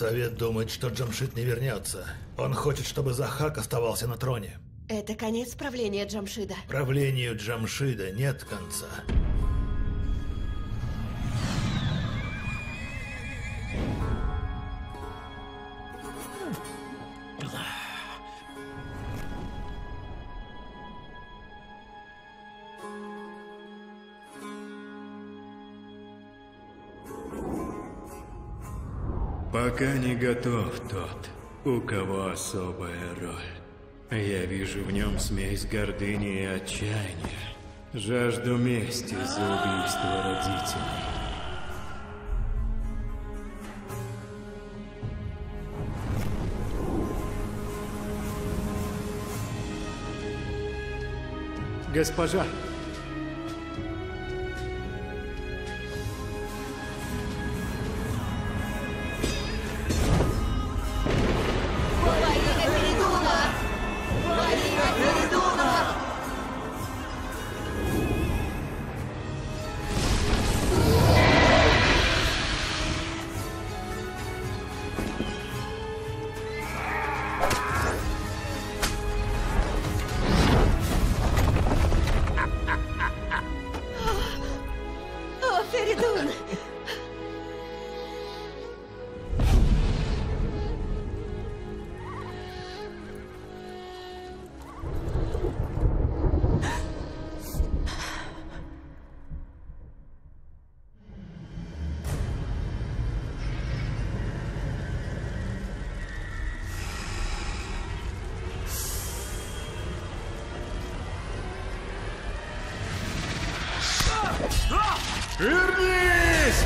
Совет думает, что Джамшит не вернется. Он хочет, чтобы Захак оставался на троне. Это конец правления Джамшида. Правлению Джамшида нет конца. Пока не готов тот, у кого особая роль. Я вижу в нем смесь гордыни и отчаяния. Жажду мести за убийство родителей. Госпожа, Hürnis!